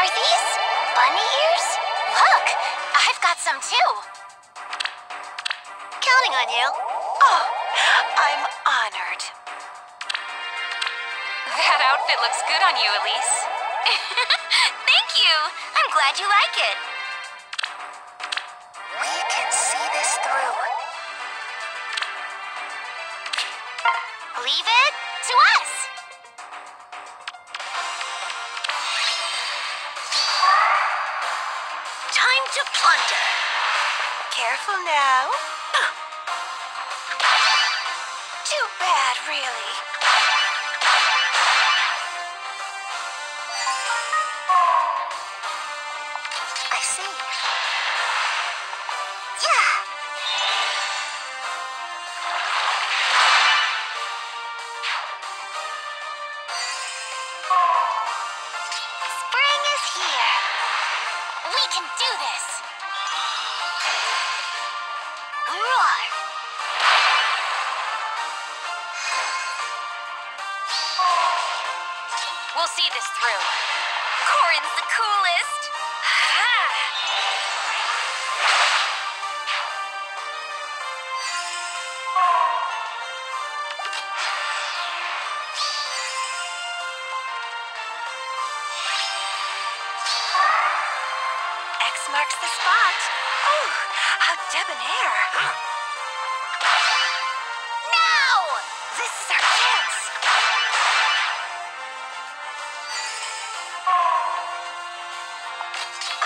Are these bunny ears? Look, I've got some too. Counting on you. Oh, I'm honored. That outfit looks good on you, Elise. Thank you. I'm glad you like it. We can see this through. Leave it to us. To plunder. Careful now. Too bad, really. Can do this. Roar. We'll see this through. Corrin's the coolest. X ah. Marks the spot. Oh, how debonair. Now! This is our chance.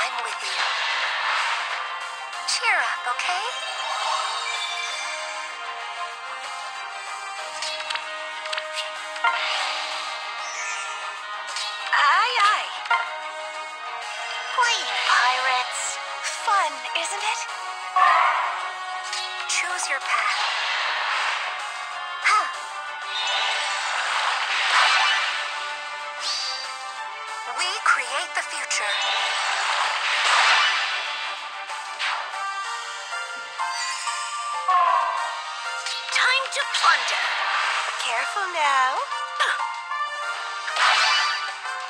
I'm with you. Cheer up, okay? Isn't it? Choose your path. Huh. We create the future. Time to plunder. Careful now.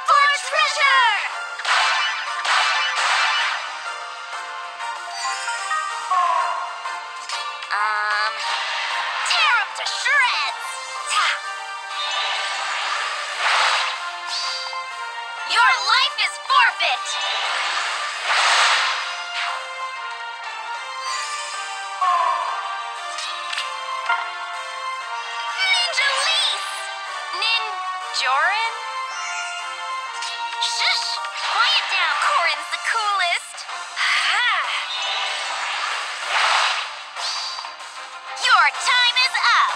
For treasure! Is forfeit. Ninja Lease. Ninjorin? Shush! Quiet down. Corrin's the coolest. Your time is up.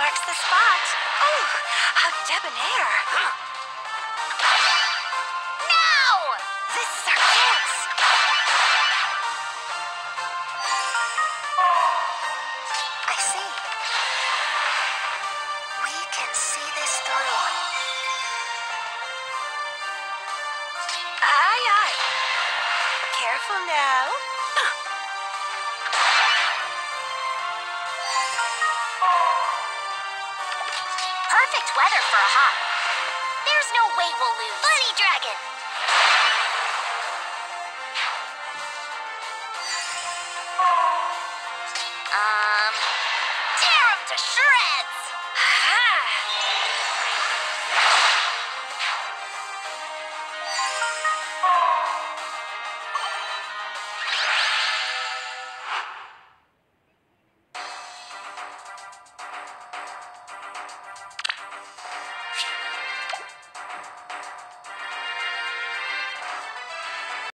Marks the spot. Oh, how debonair. Now! Careful now. Perfect weather for a hop. There's no way we'll lose. Bunny Dragon! Um, tear 'em to shreds!